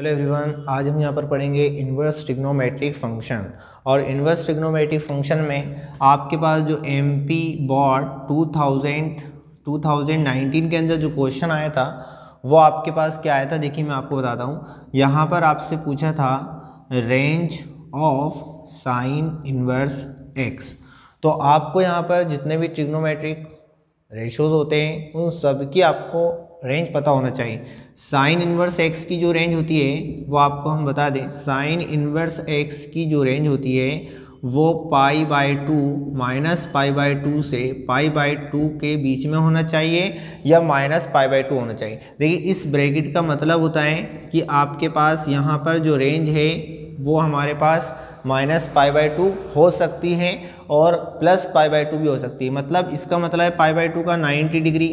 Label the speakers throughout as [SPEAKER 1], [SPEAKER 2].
[SPEAKER 1] Hello everyone आज हम यहाँ पर पढ़ेंगे इन्वर्स ट्रिग्नोमेट्रिक फ़ंक्शन और इन्वर्स ट्रिग्नोमेट्रिक फ़ंक्शन में आपके पास जो एम पी बॉर्ड 2000 2019 के अंदर जो क्वेश्चन आया था, वो आपके पास क्या आया था? देखिए मैं आपको बताता हूँ। यहाँ पर आपसे पूछा था range of sine inverse x तो आपको यहाँ पर जितने भी ट्रिग्नोमेट्रिक रेशोज़ होते हैं, उन सब की आपको रेंज पता होना चाहिए। साइन इनवर्स एक्स की जो रेंज होती है, वो आपको हम बता दें साइन इनवर्स एक्स की जो रेंज होती है, वो pi by two minus pi by two से पाई बाय टू के बीच में होना चाहिए या माइनस पाई बाय टू होना चाहिए। देखिए, इस ब्रैकेट का मतलब होता है कि आपके पास यहाँ पर जो रेंज है, वो हमारे पास माइनस पाई बाय टू हो सकती है और प्लस पाई बाय टू भी हो सकती है। मतलब इसका मतलब है पाई बाय टू का 90 डिग्री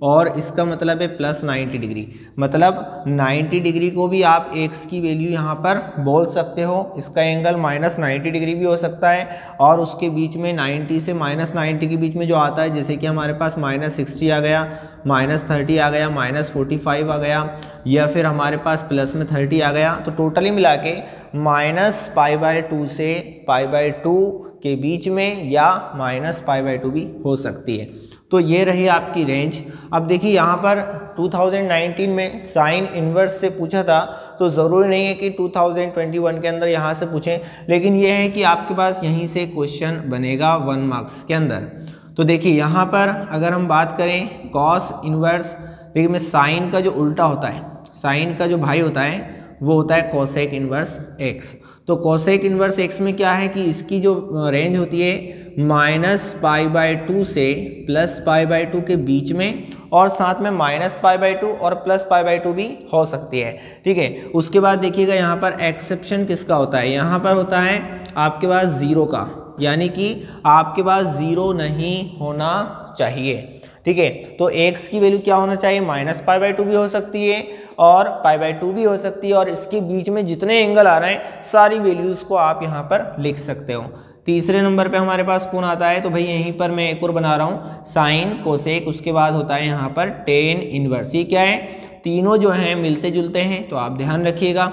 [SPEAKER 1] और इसका मतलब है प्लस 90 डिग्री मतलब 90 डिग्री को भी आप एक्स की वैल्यू यहाँ पर बोल सकते हो. इसका एंगल माइनस नाइन्टी डिग्री भी हो सकता है और उसके बीच में 90 से माइनस नाइन्टी के बीच में जो आता है, जैसे कि हमारे पास माइनस सिक्सटी आ गया माइनस थर्टी आ गया माइनस फोर्टी फाइव आ गया, या फिर हमारे पास प्लस में थर्टी आ गया तो टोटली मिला के माइनस पाई बाय टू से पाई बाय टू के बीच में या माइनस पाई बाय टू भी हो सकती है. तो ये रही आपकी रेंज अब देखिए, यहाँ पर 2019 में साइन इन्वर्स से पूछा था तो ज़रूरी नहीं है कि 2021 के अंदर यहाँ से पूछें, लेकिन ये है कि आपके पास यहीं से क्वेश्चन बनेगा वन मार्क्स के अंदर. तो देखिए, यहाँ पर अगर हम बात करें कॉस इन्वर्स देखिए में साइन का जो उल्टा होता है साइन का जो भाई होता है, वो होता है कॉसेक इन्वर्स एक्स तो कॉसेक इन्वर्स एक्स में क्या है कि इसकी जो रेंज होती है माइनस पाई बाय टू से प्लस पाई बाय टू के बीच में और साथ में माइनस पाई बाय टू और प्लस पाई बाय टू भी हो सकती है। ठीक है, उसके बाद देखिएगा यहाँ पर एक्सेप्शन किसका होता है? यहाँ पर होता है आपके पास ज़ीरो का, यानी कि आपके पास ज़ीरो नहीं होना चाहिए। ठीक है तो एक्स की वैल्यू क्या होना चाहिए? माइनस पाई बाय टू भी हो सकती है और पाई बाय टू भी हो सकती है और इसके बीच में जितने एंगल आ रहे हैं, सारी वैल्यूज़ को आप यहाँ पर लिख सकते हो। तीसरे नंबर पे हमारे पास कौन आता है तो भाई यहीं पर मैं एक और बना रहा हूँ। साइन, कोसेक, उसके बाद होता है यहाँ पर टेन इनवर्स। ये क्या है? तीनों जो हैं मिलते जुलते हैं तो आप ध्यान रखिएगा।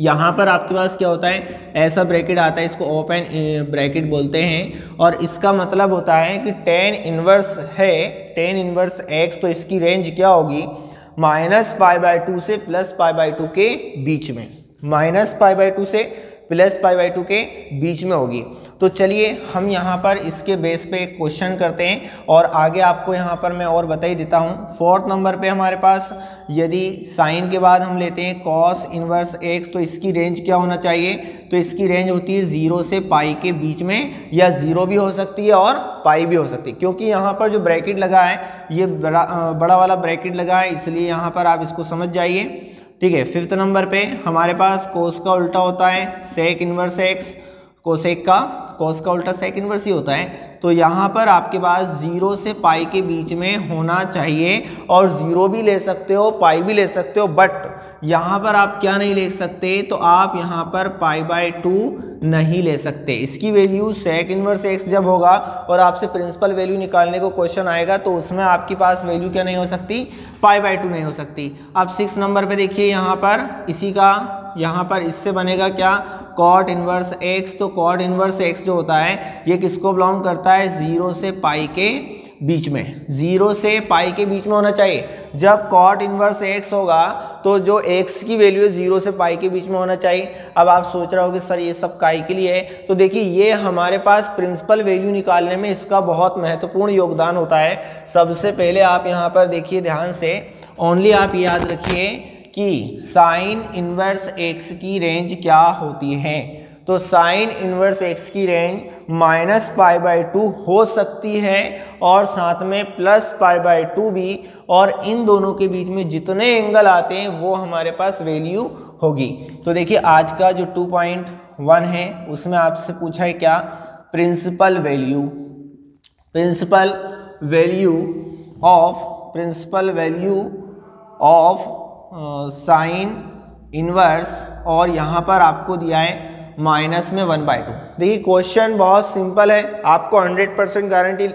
[SPEAKER 1] यहाँ पर आपके पास क्या होता है? ऐसा ब्रैकेट आता है, इसको ओपन ब्रैकेट बोलते हैं। और इसका मतलब होता है कि टेन इनवर्स है, टेन इनवर्स एक्स तो इसकी रेंज क्या होगी? माइनस पाई बाय टू से प्लस पाई बाय टू के बीच में। माइनस पाई बाय टू से प्लस पाई बाई टू के बीच में होगी। तो चलिए हम यहाँ पर इसके बेस पे क्वेश्चन करते हैं और आगे आपको यहाँ पर मैं और बता ही देता हूँ। फोर्थ नंबर पे हमारे पास यदि साइन के बाद हम लेते हैं कॉस इनवर्स एक्स तो इसकी रेंज क्या होना चाहिए? तो इसकी रेंज होती है ज़ीरो से पाई के बीच में, या ज़ीरो भी हो सकती है और पाई भी हो सकती है। क्योंकि यहाँ पर जो ब्रैकेट लगा है, ये बड़ा बड़ा वाला ब्रैकेट लगा है, इसलिए यहाँ पर आप इसको समझ जाइए। ठीक है फिफ्थ नंबर पे हमारे पास कोस का उल्टा होता है सेक इनवर्स एक्स कोसेक का कोस का उल्टा सेक इनवर्स ही होता है। तो यहाँ पर आपके पास ज़ीरो से पाई के बीच में होना चाहिए और ज़ीरो भी ले सकते हो पाई भी ले सकते हो बट यहाँ पर आप क्या नहीं ले सकते? तो आप यहाँ पर पाई बाय टू नहीं ले सकते। इसकी वैल्यू सेक इनवर्स एक्स जब होगा और आपसे प्रिंसिपल वैल्यू निकालने को क्वेश्चन आएगा तो उसमें आपके पास वैल्यू क्या नहीं हो सकती? पाई बाय टू नहीं हो सकती। अब सिक्स नंबर पर देखिए यहाँ पर, इसी का, यहाँ पर इससे बनेगा क्या? कॉट इनवर्स एक्स तो कॉट इनवर्स एक्स जो होता है, ये किसको बिलोंग करता है? ज़ीरो से पाई के बीच में। ज़ीरो से पाई के बीच में होना चाहिए। जब कॉट इनवर्स एक्स होगा तो जो एक्स की वैल्यू है ज़ीरो से पाई के बीच में होना चाहिए। अब आप सोच रहे हो कि सर, ये सब काई के लिए है। तो देखिए, ये हमारे पास प्रिंसिपल वैल्यू निकालने में इसका बहुत महत्वपूर्ण योगदान होता है। सबसे पहले आप यहाँ पर देखिए, ध्यान से। ओनली आप याद रखिए कि साइन इनवर्स एक्स की रेंज क्या होती है? तो साइन इनवर्स एक्स की range minus pi by two हो सकती है और साथ में प्लस पाई बाई टू भी, और इन दोनों के बीच में जितने एंगल आते हैं, वो हमारे पास वैल्यू होगी। तो देखिए, आज का जो 2.1 है, उसमें आपसे पूछा है क्या? Principal value. Principal value of, principal value of sine inverse और यहाँ पर आपको दिया है माइनस में वन बाई टू देखिए क्वेश्चन बहुत सिंपल है। आपको हंड्रेड परसेंट गारंटी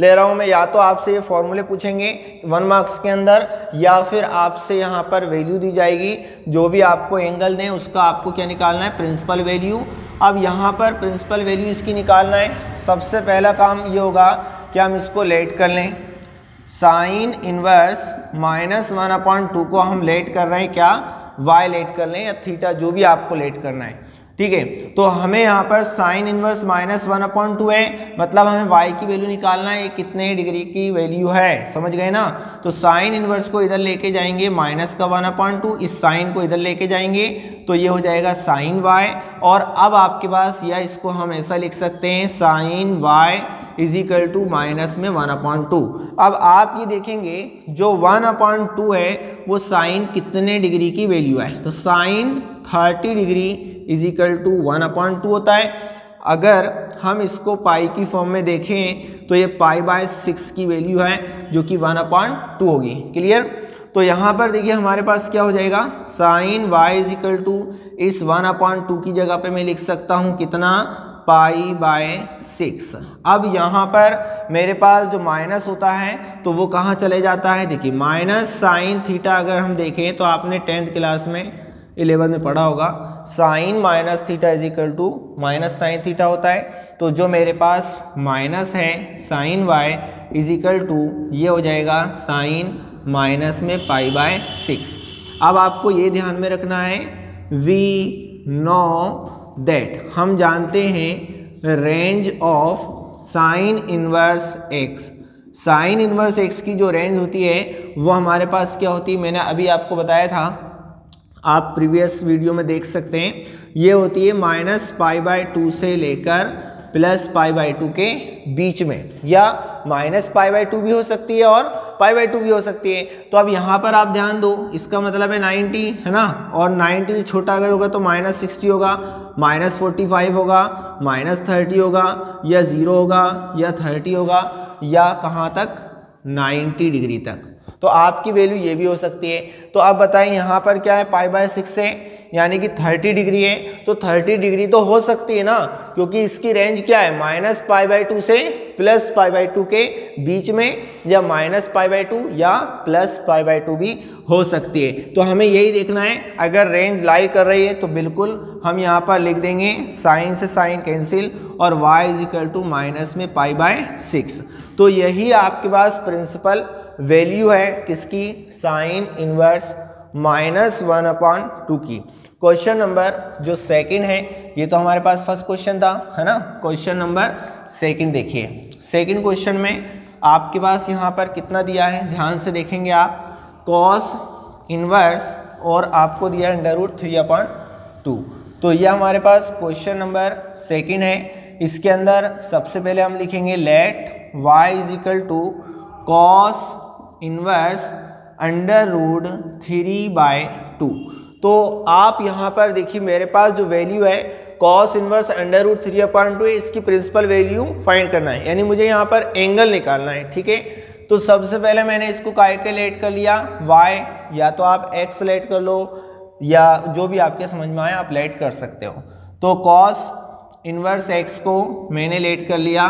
[SPEAKER 1] ले रहा हूँ मैं। या तो आपसे ये फॉर्मूले पूछेंगे वन मार्क्स के अंदर, या फिर आपसे यहाँ पर वैल्यू दी जाएगी। जो भी आपको एंगल दें, उसका आपको क्या निकालना है? प्रिंसिपल वैल्यू अब यहाँ पर प्रिंसिपल वैल्यू इसकी निकालना है। सबसे पहला काम ये होगा कि हम इसको लेट कर लें। Sine inverse minus one upon two को हम लेट कर रहे हैं, क्या? वाई लेट कर लें या थीटा जो भी आपको लेट करना है। ठीक है? तो हमें यहाँ पर sine inverse minus one upon two है मतलब हमें वाई की वैल्यू निकालना है, ये कितने डिग्री की वैल्यू है, समझ गए ना? तो साइन इनवर्स को इधर लेके जाएँगे, माइनस का वन अपॉइंट टू, इस साइन को इधर लेके जाएँगे तो ये हो जाएगा साइन वाई और अब आपके पास या इसको हम ऐसा लिख सकते हैं, sine y is equal to minus में वन अपॉइंट टू अब आप ये देखेंगे, जो वन अपॉइंट टू है, वो साइन कितने डिग्री की वैल्यू है? तो sine thirty degree is equal to one upon two होता है। अगर हम इसको पाई की फॉर्म में देखें तो ये पाई बाय सिक्स की वैल्यू है, जो कि वन अपॉइंट टू होगी। क्लियर तो यहाँ पर देखिए, हमारे पास क्या हो जाएगा? Sine y is equal to इस वन अपॉइंट टू की जगह पे मैं लिख सकता हूँ कितना? Pi by six. अब यहाँ पर मेरे पास जो माइनस होता है तो वो कहाँ चले जाता है? देखिए, माइनस साइन थीटा अगर हम देखें तो आपने टेंथ क्लास में, इलेवन में पढ़ा होगा, sine minus theta is equal to minus sine theta होता है। तो जो मेरे पास माइनस है, sine y is equal to, ये हो जाएगा साइन माइनस में पाई बाय सिक्स। अब आपको ये ध्यान में रखना है, वी नो दैट हम जानते हैं range of sine inverse x sine inverse x की जो रेंज होती है, वो हमारे पास क्या होती है? मैंने अभी आपको बताया था। आप प्रीवियस वीडियो में देख सकते हैं। ये होती है माइनस पाई बाय टू से लेकर प्लस पाई बाई टू के बीच में। या माइनस पाई बाई टू भी हो सकती है और पाई बाई टू भी हो सकती है। तो अब यहाँ पर आप ध्यान दो, इसका मतलब है 90 है ना? और 90 से छोटा अगर होगा तो माइनस सिक्सटी होगा, माइनस फोर्टी फाइव होगा, माइनस थर्टी होगा, या ज़ीरो होगा, या थर्टी होगा, या कहाँ तक? 90 डिग्री तक। तो आपकी वैल्यू ये भी हो सकती है। तो आप बताएँ यहाँ पर क्या है? पाई बाय सिक्स से यानी कि 30 डिग्री है। तो 30 डिग्री तो हो सकती है ना, क्योंकि इसकी रेंज क्या है? माइनस पाई बाई टू से प्लस पाई बाई टू के बीच में, या माइनस पाई बाई टू या प्लस पाई बाई टू भी हो सकती है। तो हमें यही देखना है। अगर रेंज लाई कर रही है तो बिल्कुल हम यहाँ पर लिख देंगे साइन से साइन कैंसिल और y is equal to minus में पाई बाय सिक्स तो यही आपके पास प्रिंसिपल वैल्यू है किसकी? Sine inverse minus one upon two की। क्वेश्चन नंबर जो सेकंड है, ये तो हमारे पास फ़र्स्ट क्वेश्चन था, है ना? क्वेश्चन नंबर सेकंड देखिए। सेकंड क्वेश्चन में आपके पास यहाँ पर कितना दिया है? ध्यान से देखेंगे आप। कॉस इनवर्स और आपको दिया है under root three upon two तो यह हमारे पास क्वेश्चन नंबर सेकंड है। इसके अंदर सबसे पहले हम लिखेंगे let y is equal to cos inverse under root three by two तो आप यहाँ पर देखिए, मेरे पास जो वैल्यू है cos inverse under root three upon two इसकी प्रिंसिपल वैल्यू फाइंड करना है। यानी मुझे यहाँ पर एंगल निकालना है, ठीक है? तो सबसे पहले मैंने इसको कैलकुलेट कर लिया वाई या तो आप एक्स लेट कर लो, या जो भी आपके समझ में आए, आप लेट कर सकते हो। तो कॉस इनवर्स एक्स को मैंने लेट कर लिया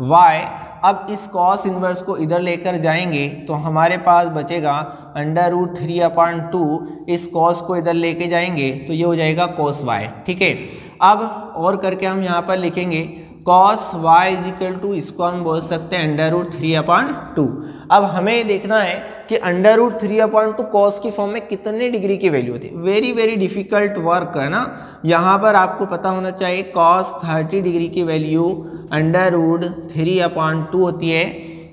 [SPEAKER 1] वाई अब इस कॉस इन्वर्स को इधर लेकर जाएँगे तो हमारे पास बचेगा under root three upon two इस कॉस को इधर लेके जाएँगे तो ये हो जाएगा कॉस वाई ठीक है? अब और करके हम यहाँ पर लिखेंगे cos y is equal to इसको हम बोल सकते हैं under root three upon two अब हमें देखना है कि under root three upon two cos की फॉर्म में कितने डिग्री की वैल्यू होती है। वेरी वेरी डिफ़िकल्ट वर्क है ना? यहाँ पर आपको पता होना चाहिए कॉस थर्टी डिग्री की value under root three upon two होती है।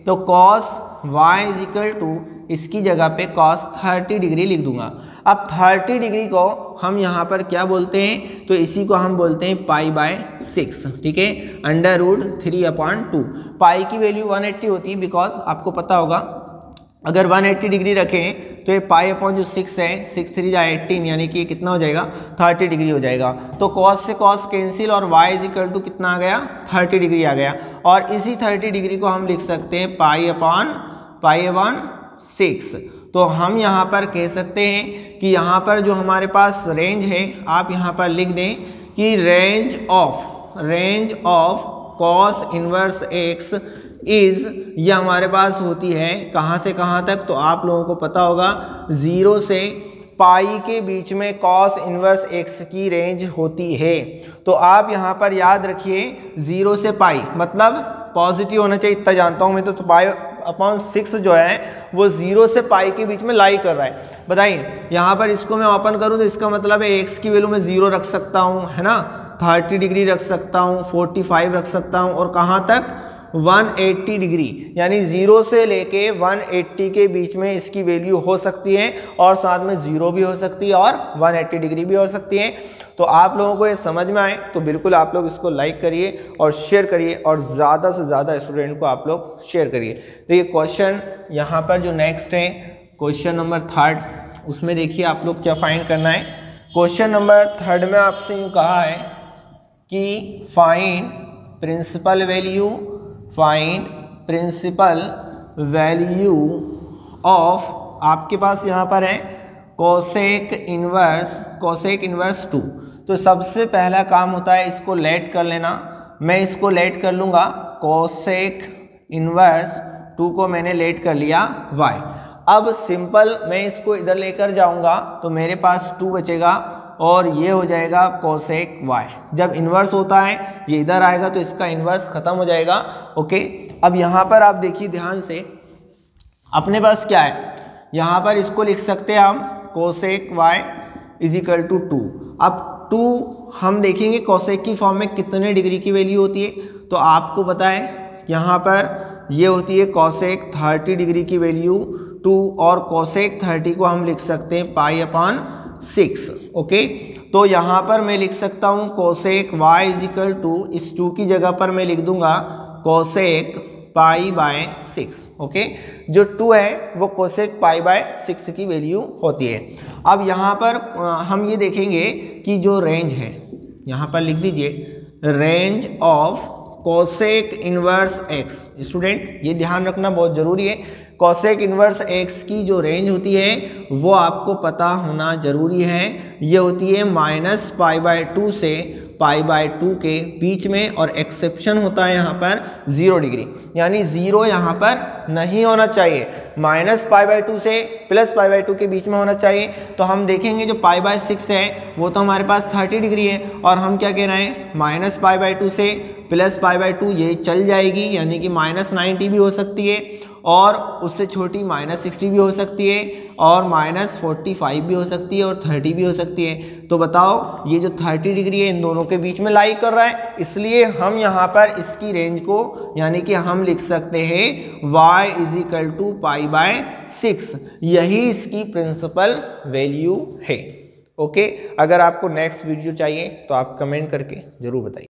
[SPEAKER 1] तो cos y is equal to इसकी जगह पे कॉस 30 डिग्री लिख दूँगा। अब 30 डिग्री को हम यहाँ पर क्या बोलते हैं? तो इसी को हम बोलते हैं पाई बाय सिक्स ठीक है? Under root three upon two pi की वैल्यू 180 होती है बिकॉज़ आपको पता होगा, अगर 180 डिग्री रखें तो ये पाई अपॉन जो सिक्स है सिक्स थ्री या एट्टीन यानी कि कितना हो जाएगा? 30 डिग्री हो जाएगा। तो कॉस से कॉस कैंसिल और वाई इज़ इक्वल टू कितना आ गया? 30 डिग्री आ गया। और इसी 30 डिग्री को हम लिख सकते हैं pi upon pi upon six. तो हम यहाँ पर कह सकते हैं कि यहाँ पर जो हमारे पास रेंज है आप यहाँ पर लिख दें कि range of range of cos inverse x is ये हमारे पास होती है कहाँ से कहाँ तक? तो आप लोगों को पता होगा ज़ीरो से पाई के बीच में कॉस इनवर्स एक्स की रेंज होती है। तो आप यहाँ पर याद रखिए ज़ीरो से पाई मतलब पॉजिटिव होना चाहिए इतना जानता हूँ मैं तो, तो पाई अपॉन सिक्स जो है, वो ज़ीरो से पाई के बीच में लाई कर रहा है। बताइए, यहाँ पर इसको मैं ओपन करूँ तो इसका मतलब है एक्स की वैल्यू मैं ज़ीरो रख सकता हूँ, है ना? थर्टी डिग्री रख सकता हूँ फोर्टी फाइव रख सकता हूँ, और कहाँ तक? 180 डिग्री यानी ज़ीरो से लेके 180 के बीच में इसकी वैल्यू हो सकती है, और साथ में ज़ीरो भी हो सकती है, और 180 डिग्री भी हो सकती है। तो आप लोगों को ये समझ में आए तो बिल्कुल आप लोग इसको लाइक करिए और शेयर करिए और ज़्यादा से ज़्यादा स्टूडेंट को आप लोग शेयर करिए। तो ये क्वेश्चन यहाँ पर जो नेक्स्ट है क्वेश्चन नंबर थर्ड उसमें देखिए आप लोग क्या फाइंड करना है। क्वेश्चन नंबर थर्ड में आपसे यूँ कहा है कि find principal value find principal value of आपके पास यहाँ पर है cosec inverse cosec inverse two तो सबसे पहला काम होता है इसको लेट कर लेना। मैं इसको लेट कर लूँगा। कोसेक इनवर्स टू को मैंने लेट कर लिया वाई अब सिंपल मैं इसको इधर लेकर जाऊँगा तो मेरे पास टू बचेगा और ये हो जाएगा कोसेक वाई जब इन्वर्स होता है, ये इधर आएगा तो इसका इन्वर्स खत्म हो जाएगा। ओके अब यहाँ पर आप देखिए ध्यान से, अपने पास क्या है? यहाँ पर इसको लिख सकते हैं हम cosec y is equal to two अब टू हम देखेंगे कोसेक की फॉर्म में कितने डिग्री की वैल्यू होती है। तो आपको पता है यहाँ पर ये होती है कोसेक थर्टी डिग्री की वैल्यू टू और कोसेक थर्टी को हम लिख सकते हैं पाई अपॉन सिक्स ओके तो यहाँ पर मैं लिख सकता हूँ cosec y is equal to इस टू की जगह पर मैं लिख दूँगा cosec pi by six okay जो टू है, वो कोसेक पाई बाय सिक्स की वैल्यू होती है। अब यहाँ पर हम ये देखेंगे कि जो रेंज है, यहाँ पर लिख दीजिए range of cosec inverse x student ये ध्यान रखना बहुत ज़रूरी है। कॉसेक इन्वर्स एक्स की जो रेंज होती है, वो आपको पता होना ज़रूरी है। ये होती है माइनस पाई बाय टू से पाई बाय टू के बीच में और एक्सेप्शन होता है यहाँ पर ज़ीरो डिग्री यानी ज़ीरो यहाँ पर नहीं होना चाहिए। माइनस पाई बाय टू से प्लस पाई बाय टू के बीच में होना चाहिए। तो हम देखेंगे जो पाई बाय सिक्स है, वो तो हमारे पास थर्टी डिग्री है। और हम क्या कह रहे हैं? माइनस पाई बाय टू से प्लस पाई बाय टू ये चल जाएगी। यानी कि माइनस नाइन्टी भी हो सकती है और उससे छोटी माइनस सिक्सटी भी हो सकती है। और माइनस फोर्टी फाइव भी हो सकती है और थर्टी भी हो सकती है। तो बताओ, ये जो थर्टी डिग्री है, इन दोनों के बीच में लाई कर रहा है। इसलिए हम यहाँ पर इसकी रेंज को, यानी कि हम लिख सकते हैं, y is equal to pi by six यही इसकी प्रिंसिपल वैल्यू है। ओके अगर आपको नेक्स्ट वीडियो चाहिए तो आप कमेंट करके ज़रूर बताइए।